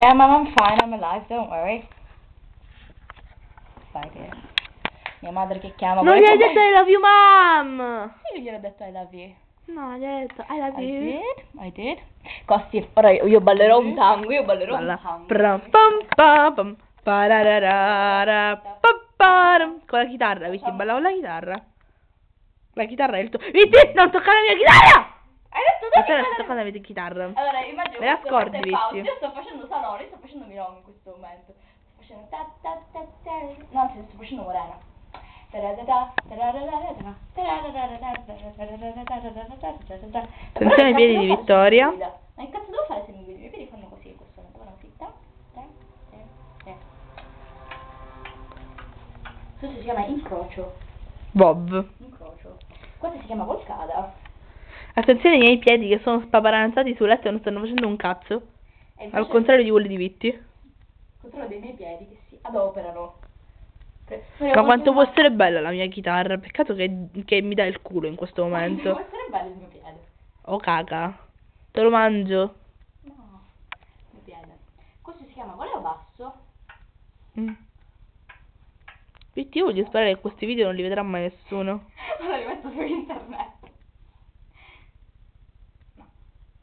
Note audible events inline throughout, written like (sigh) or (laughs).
Yeah, mom, I'm fine, I'm alive, don't worry. Vai che... Mia madre che chiama... Non gli hai detto I love you, mom! Sì, io gliel'ho detto I love you. No, gli hai detto I love I you. did, I did. Costi, ora io, io ballerò un tango, io ballerò Balla. un tango. Pram, pam, pam, pam. Con la chitarra, Vitti, ballavo la chitarra. La chitarra è il tuo... Non toccare la mia chitarra! Detto Ma dove te la toccando la mia chitarra. Allora, immagino Me la scordi, è. Vitti? Io sto facendo salone, sto facendo milonga in questo momento. Sto facendo ta ta ta ta. No, anzi, sto facendo morena. Attenzione ai piedi di Vittoria. Ma che cazzo devo fare se mi guidi? I piedi fanno così in questo momento. Guarda così. Ta, ta, ta, ta. Questo si chiama incrocio. Bob. Incrocio. Questo si chiama volcada. Attenzione ai miei piedi che sono spaparanzati sul letto e non stanno facendo un cazzo. Al contrario di quelli di Vitti. controllo dei miei piedi che si adoperano. Ma quanto può essere bella la mia chitarra. Peccato che, che mi dà il culo in questo Può momento. essere bello il mio piede. Oh caca. Te lo mangio. No, il mio piede. Questo si chiama voleo basso. Mm. Vitti, io voglio sperare che questi video non li vedrà mai nessuno. (laughs) Ora li metto su internet.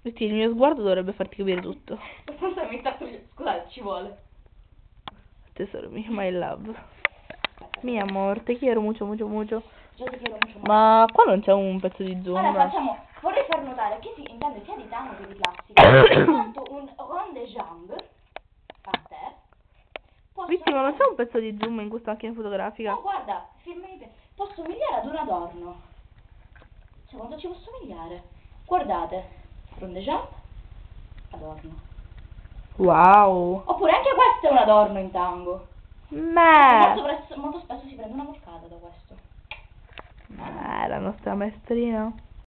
Vitti, il mio sguardo dovrebbe farti capire tutto. Aspetta, mi sta togliendo- Scusate, ci vuole. Tesoro mio, my love. Mi amor, te quiero mucho, mucho, mucho. Già ti chiedo mucho Ma qua non c'è un pezzo di zoom. Ora facciamo, vorrei far notare che si intende sia di tango che di classica, in quanto (coughs) un grande jambe, a te, Vitti, ma non c'è un pezzo di zoom in questa macchina fotografica? No, guarda, firmami bene. Può somigliare ad un adorno. Cioè, quanto ci può somigliare? Guardate, jump, adorno. Wow. Oppure anche questo è un adorno in tango. Molto, Ma presso- molto spesso si prende una volcata da questo. Eh, la nostra maestrina.